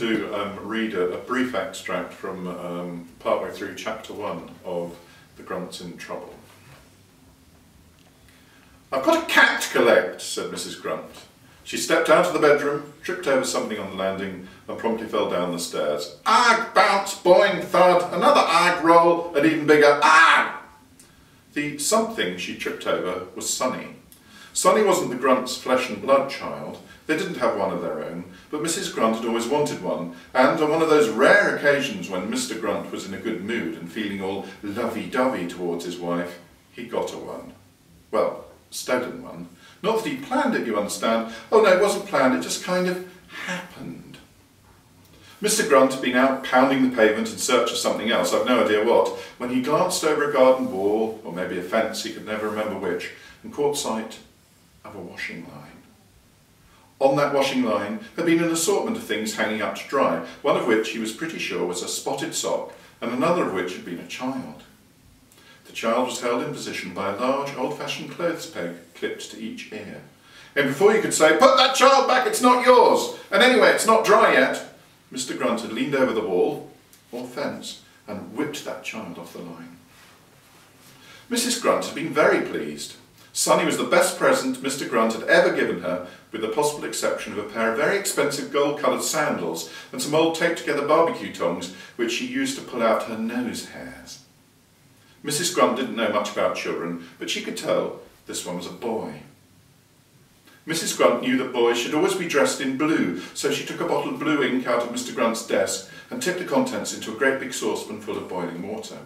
to um, read a, a, brief extract from um, partway through chapter one of The Grunts in Trouble. I've got a cat to collect, said Mrs. Grunt. She stepped out of the bedroom, tripped over something on the landing, and promptly fell down the stairs. Ag, bounce, boing, thud, another ag roll, and even bigger ag! The something she tripped over was Sonny. Sonny wasn't the Grunt's flesh and blood child. They didn't have one of their own, but Mrs. Grunt had always wanted one, and on one of those rare occasions when Mr. Grunt was in a good mood and feeling all lovey-dovey towards his wife, he got her one. Well, stolen one. Not that he planned it, you understand. Oh no, it wasn't planned, it just kind of happened. Mr. Grunt had been out pounding the pavement in search of something else, I've no idea what, when he glanced over a garden wall, or maybe a fence, he could never remember which, and caught sight of a washing line. On that washing line had been an assortment of things hanging up to dry, one of which he was pretty sure was a spotted sock, and another of which had been a child. The child was held in position by a large old-fashioned clothes peg clipped to each ear. And before you could say, put that child back, it's not yours, and anyway, it's not dry yet, Mr. Grunt had leaned over the wall, or fence, and whipped that child off the line. Mrs. Grunt had been very pleased. Sonny was the best present Mr. Grunt had ever given her, with the possible exception of a pair of very expensive gold-coloured sandals and some old taped-together barbecue tongs which she used to pull out her nose hairs. Mrs. Grunt didn't know much about children, but she could tell this one was a boy. Mrs. Grunt knew that boys should always be dressed in blue, so she took a bottle of blue ink out of Mr. Grunt's desk and tipped the contents into a great big saucepan full of boiling water.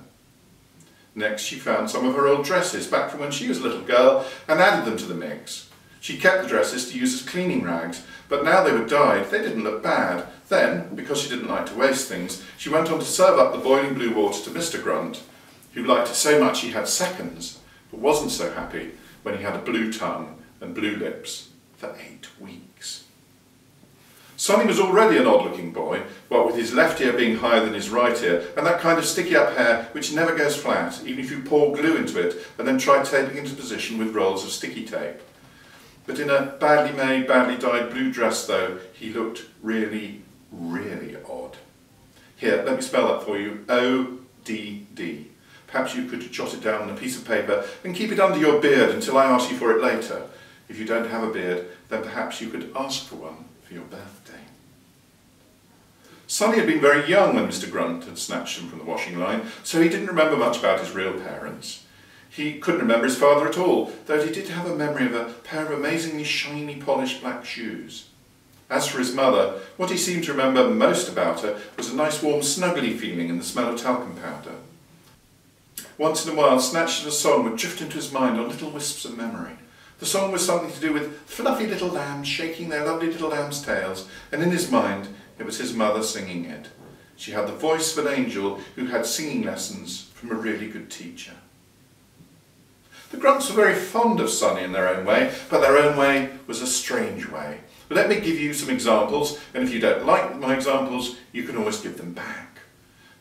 Next she found some of her old dresses back from when she was a little girl and added them to the mix. She kept the dresses to use as cleaning rags, but now they were dyed, they didn't look bad. Then, because she didn't like to waste things, she went on to serve up the boiling blue water to Mr. Grunt, who liked it so much he had seconds, but wasn't so happy when he had a blue tongue and blue lips for eight weeks. Sonny was already an odd-looking boy, but with his left ear being higher than his right ear, and that kind of sticky-up hair which never goes flat, even if you pour glue into it and then try taping into position with rolls of sticky tape. But in a badly made, badly dyed blue dress, though, he looked really, really odd. Here, let me spell that for you. O-D-D. Perhaps you could jot it down on a piece of paper and keep it under your beard until I ask you for it later. If you don't have a beard, then perhaps you could ask for one for your birthday. Sonny had been very young when Mr. Grunt had snatched him from the washing line, so he didn't remember much about his real parents. He couldn't remember his father at all, though he did have a memory of a pair of amazingly shiny polished black shoes. As for his mother, what he seemed to remember most about her was a nice warm snuggly feeling and the smell of talcum powder. Once in a while, snatches of a song would drift into his mind on little wisps of memory. The song was something to do with fluffy little lambs shaking their lovely little lambs' tails, and in his mind it was his mother singing it. She had the voice of an angel who had singing lessons from a really good teacher. The Grunts were very fond of Sonny in their own way, but their own way was a strange way. But let me give you some examples, and if you don't like my examples, you can always give them back.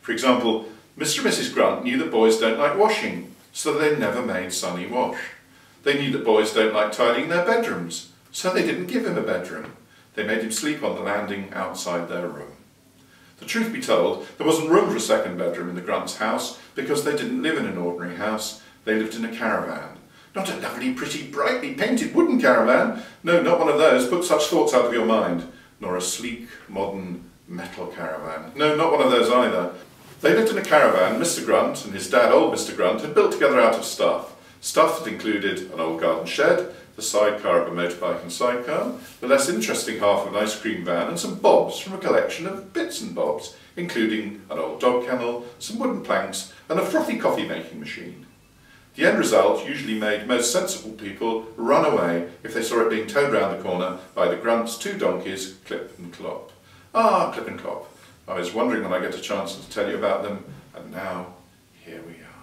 For example, Mr. and Mrs. Grunt knew that boys don't like washing, so they never made Sonny wash. They knew that boys don't like tidying their bedrooms, so they didn't give him a bedroom. They made him sleep on the landing outside their room. The truth be told, there wasn't room for a second bedroom in the Grunts' house because they didn't live in an ordinary house, they lived in a caravan. Not a lovely, pretty, brightly painted wooden caravan. No, not one of those. Put such thoughts out of your mind. Nor a sleek, modern, metal caravan. No, not one of those either. They lived in a caravan Mr Grunt and his dad, old Mr Grunt, had built together out of stuff. Stuff that included an old garden shed, the sidecar of a motorbike and sidecar, the less interesting half of an ice cream van and some bobs from a collection of bits and bobs, including an old dog kennel, some wooden planks and a frothy coffee making machine. The end result usually made most sensible people run away if they saw it being towed round the corner by the Grunts' two donkeys, Clip and Clop. Ah, Clip and Clop. I was wondering when I get a chance to tell you about them, and now here we are.